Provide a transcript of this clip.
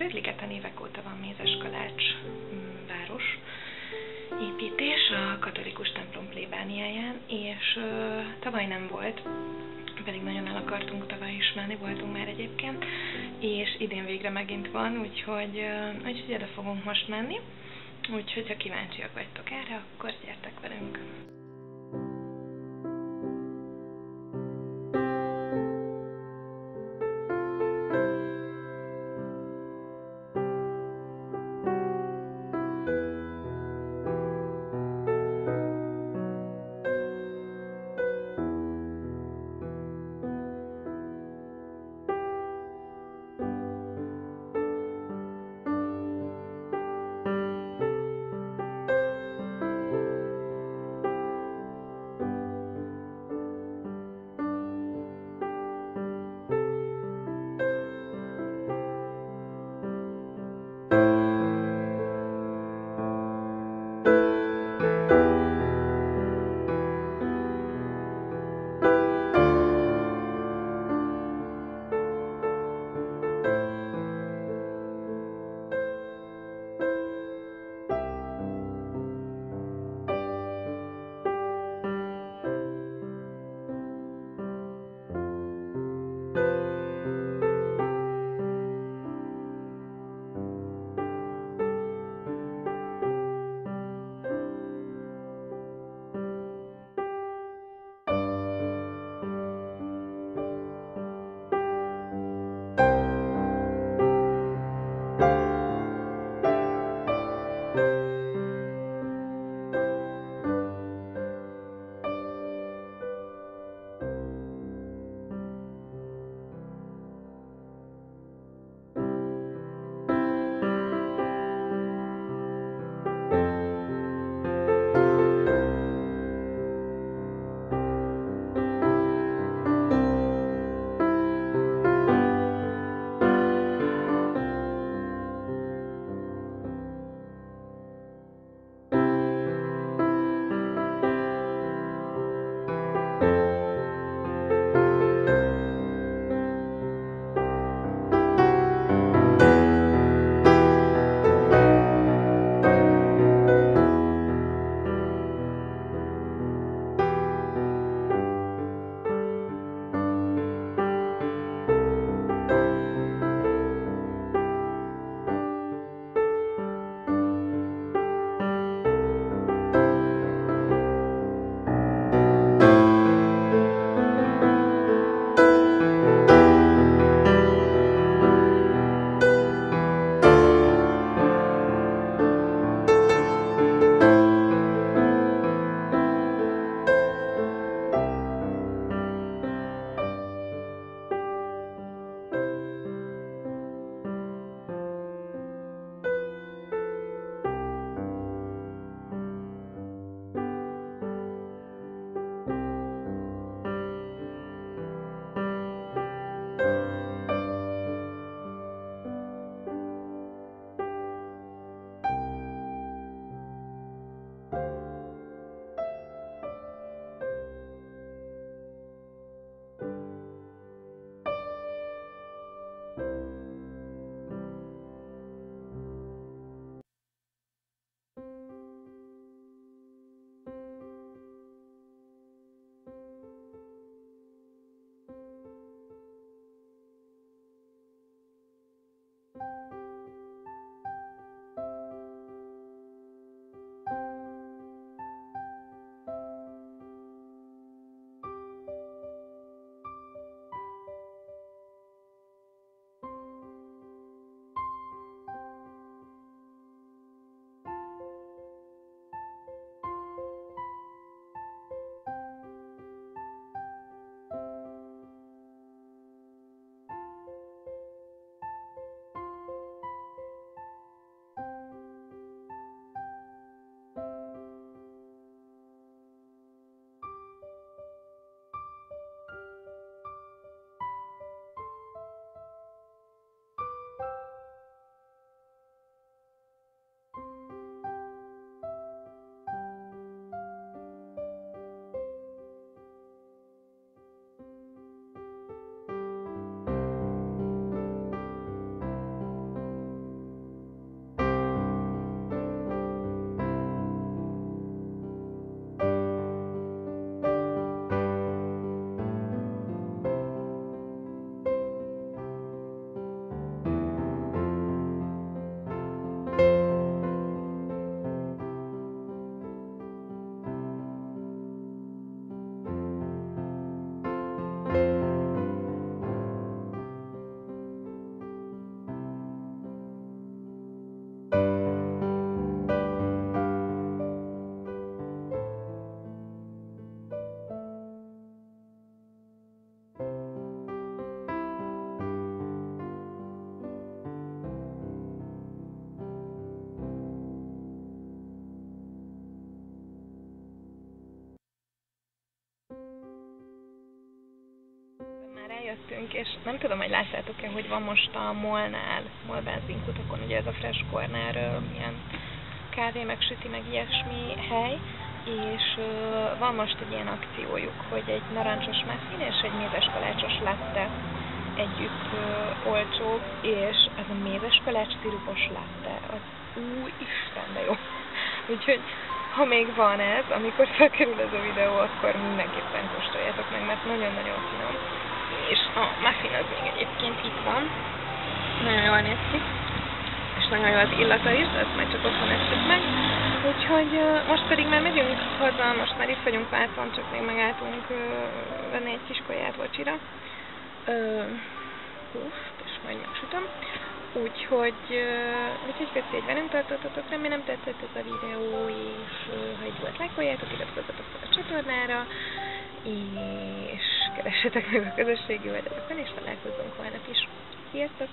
Szőrligeten évek óta van Mézeskalács mm, város építés a katolikus templom plébániáján, és uh, tavaly nem volt, pedig nagyon el akartunk tavaly is menni, voltunk már egyébként, és idén végre megint van, úgyhogy, uh, úgyhogy ide fogunk most menni. Úgyhogy, ha kíváncsiak vagytok erre, akkor gyertek velünk! Jöttünk, és nem tudom, hogy láttátok-e, hogy van most a Molnál, Mol benzinkutakon, ugye ez a Fresh Corner, ilyen kávé, meg süti, meg ilyesmi hely, és van most egy ilyen akciójuk, hogy egy narancsos muffin és egy mézes kalácsos latte együtt uh, olcsóbb, és ez a mézes kalács szirupos latte, az új Isten, de jó. Úgyhogy ha még van ez, amikor felkerül ez a videó, akkor mindenképpen kóstoljátok meg, mert nagyon-nagyon finom. És a muffin az még egyébként itt van. Nagyon jól néz ki. És nagyon jó az illata is, ezt majd csak otthon eszük meg. Úgyhogy most pedig már megyünk haza, most már itt vagyunk Vácon, csak még megálltunk venni egy kis kaját vacsira. Uff, és majd megsütöm. Úgyhogy, úgyhogy köszi, hogy velünk tartottatok, remélem tetszett ez a videó, és ha így volt, lájkoljátok, iratkozzatok fel a csatornára, és keressetek meg a közösségi oldalakon, és találkozunk holnap is. Sziasztok!